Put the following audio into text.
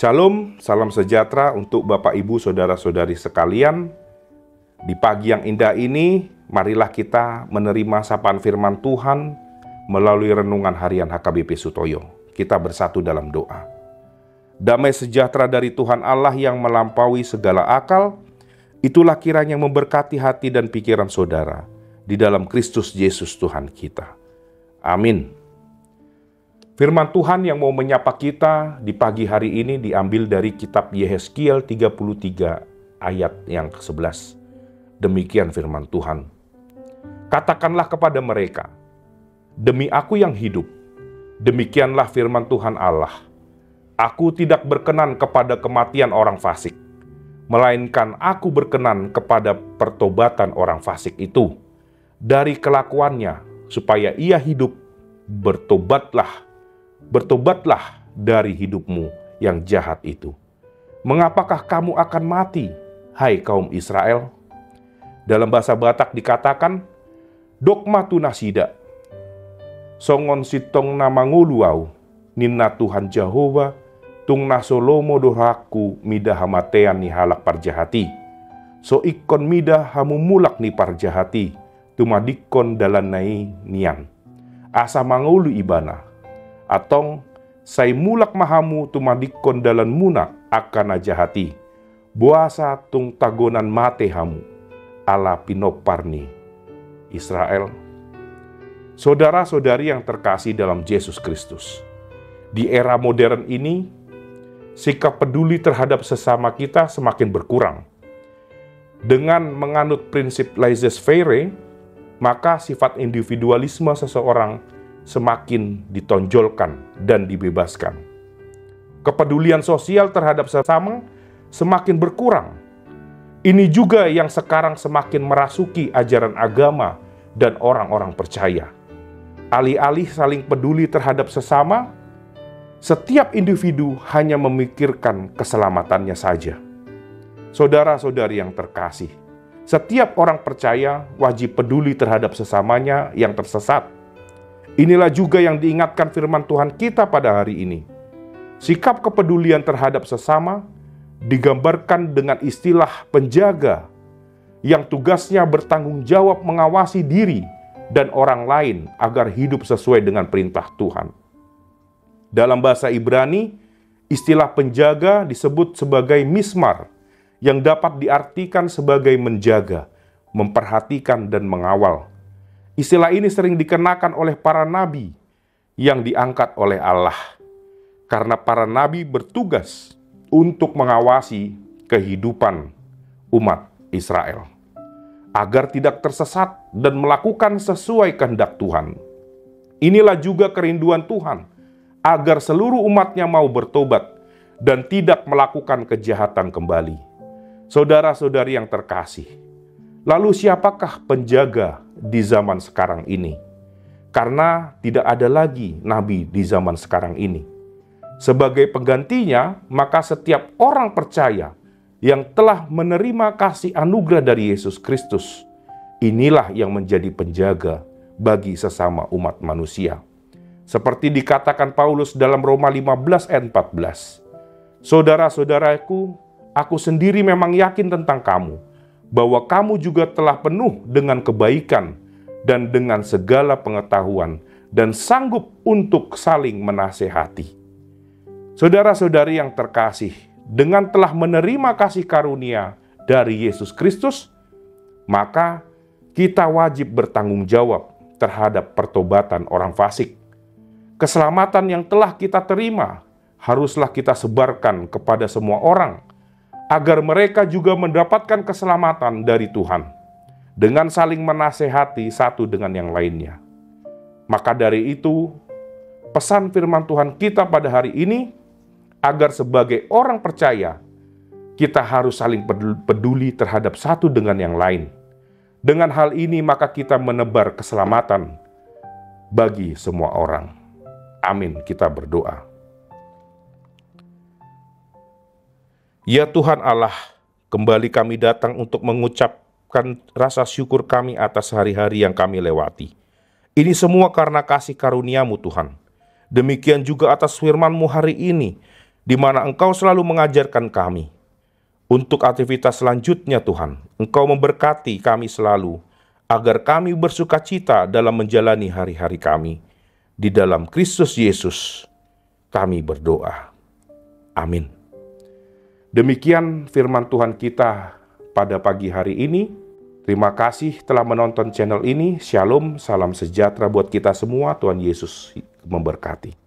Shalom, salam sejahtera untuk Bapak Ibu Saudara-saudari sekalian. Di pagi yang indah ini, marilah kita menerima sapaan firman Tuhan melalui renungan harian HKBP Sutoyo. Kita bersatu dalam doa. Damai sejahtera dari Tuhan Allah yang melampaui segala akal, itulah kiranya memberkati hati dan pikiran saudara di dalam Kristus Yesus Tuhan kita. Amin. Firman Tuhan yang mau menyapa kita di pagi hari ini diambil dari kitab Yehezkiel 33 ayat yang ke-11. Demikian firman Tuhan. Katakanlah kepada mereka, Demi aku yang hidup, demikianlah firman Tuhan Allah. Aku tidak berkenan kepada kematian orang fasik, melainkan aku berkenan kepada pertobatan orang fasik itu. Dari kelakuannya, supaya ia hidup, bertobatlah bertobatlah dari hidupmu yang jahat itu. Mengapakah kamu akan mati, hai kaum Israel? Dalam bahasa Batak dikatakan, Dogma tunasida, songon sitong nama nguluau, nina Tuhan Jehova, tung nasolomo dohaku mida hamatean ni halak parjahati. So ikon mida hamumulak ni parjahati, tumadikon dalan nai nian. Asa mangulu ibana, atong say mulak mahamu tumadikon dalan muna akan najahati. Buasa tung tagonan mate hamu ala pinoparni Israel. Saudara-saudari yang terkasih dalam Yesus Kristus. Di era modern ini, sikap peduli terhadap sesama kita semakin berkurang. Dengan menganut prinsip laissez-faire, maka sifat individualisme seseorang semakin ditonjolkan dan dibebaskan. Kepedulian sosial terhadap sesama semakin berkurang. Ini juga yang sekarang semakin merasuki ajaran agama dan orang-orang percaya. Alih-alih saling peduli terhadap sesama, setiap individu hanya memikirkan keselamatannya saja. Saudara-saudari yang terkasih, setiap orang percaya wajib peduli terhadap sesamanya yang tersesat Inilah juga yang diingatkan firman Tuhan kita pada hari ini. Sikap kepedulian terhadap sesama digambarkan dengan istilah penjaga yang tugasnya bertanggung jawab mengawasi diri dan orang lain agar hidup sesuai dengan perintah Tuhan. Dalam bahasa Ibrani, istilah penjaga disebut sebagai mismar yang dapat diartikan sebagai menjaga, memperhatikan dan mengawal. Istilah ini sering dikenakan oleh para nabi yang diangkat oleh Allah, karena para nabi bertugas untuk mengawasi kehidupan umat Israel agar tidak tersesat dan melakukan sesuai kehendak Tuhan. Inilah juga kerinduan Tuhan agar seluruh umatnya mau bertobat dan tidak melakukan kejahatan kembali. Saudara-saudari yang terkasih, lalu siapakah penjaga di zaman sekarang ini. Karena tidak ada lagi nabi di zaman sekarang ini. Sebagai penggantinya, maka setiap orang percaya yang telah menerima kasih anugerah dari Yesus Kristus, inilah yang menjadi penjaga bagi sesama umat manusia. Seperti dikatakan Paulus dalam Roma 15 ayat 14. Saudara-saudaraku, aku sendiri memang yakin tentang kamu, bahwa kamu juga telah penuh dengan kebaikan dan dengan segala pengetahuan dan sanggup untuk saling menasehati. Saudara-saudari yang terkasih, dengan telah menerima kasih karunia dari Yesus Kristus, maka kita wajib bertanggung jawab terhadap pertobatan orang fasik. Keselamatan yang telah kita terima haruslah kita sebarkan kepada semua orang agar mereka juga mendapatkan keselamatan dari Tuhan dengan saling menasehati satu dengan yang lainnya. Maka dari itu, pesan firman Tuhan kita pada hari ini agar sebagai orang percaya kita harus saling peduli terhadap satu dengan yang lain. Dengan hal ini maka kita menebar keselamatan bagi semua orang. Amin. Kita berdoa. Ya Tuhan Allah, kembali kami datang untuk mengucapkan rasa syukur kami atas hari-hari yang kami lewati. Ini semua karena kasih karuniamu Tuhan. Demikian juga atas firmanmu hari ini, di mana Engkau selalu mengajarkan kami untuk aktivitas selanjutnya Tuhan. Engkau memberkati kami selalu, agar kami bersuka cita dalam menjalani hari-hari kami. Di dalam Kristus Yesus, kami berdoa. Amin. Demikian firman Tuhan kita pada pagi hari ini. Terima kasih telah menonton channel ini. Shalom, salam sejahtera buat kita semua. Tuhan Yesus memberkati.